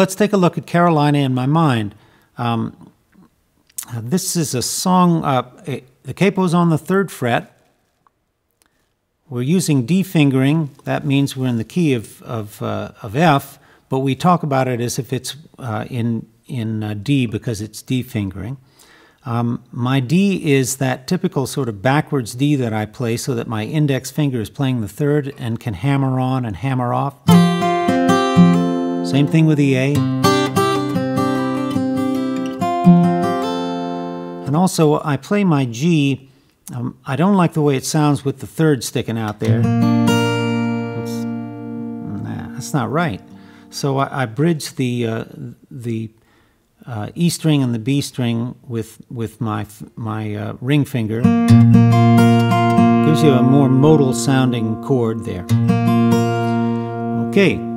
let's take a look at Carolina in My Mind. Um, this is a song, uh, the capo's on the third fret. We're using D fingering. That means we're in the key of, of, uh, of F, but we talk about it as if it's uh, in, in uh, D because it's D fingering. Um, my D is that typical sort of backwards D that I play so that my index finger is playing the third and can hammer on and hammer off. Same thing with the A. And also, I play my G. Um, I don't like the way it sounds with the third sticking out there. That's, nah, that's not right. So I, I bridge the, uh, the uh, E string and the B string with, with my, my uh, ring finger. Gives you a more modal sounding chord there. Okay.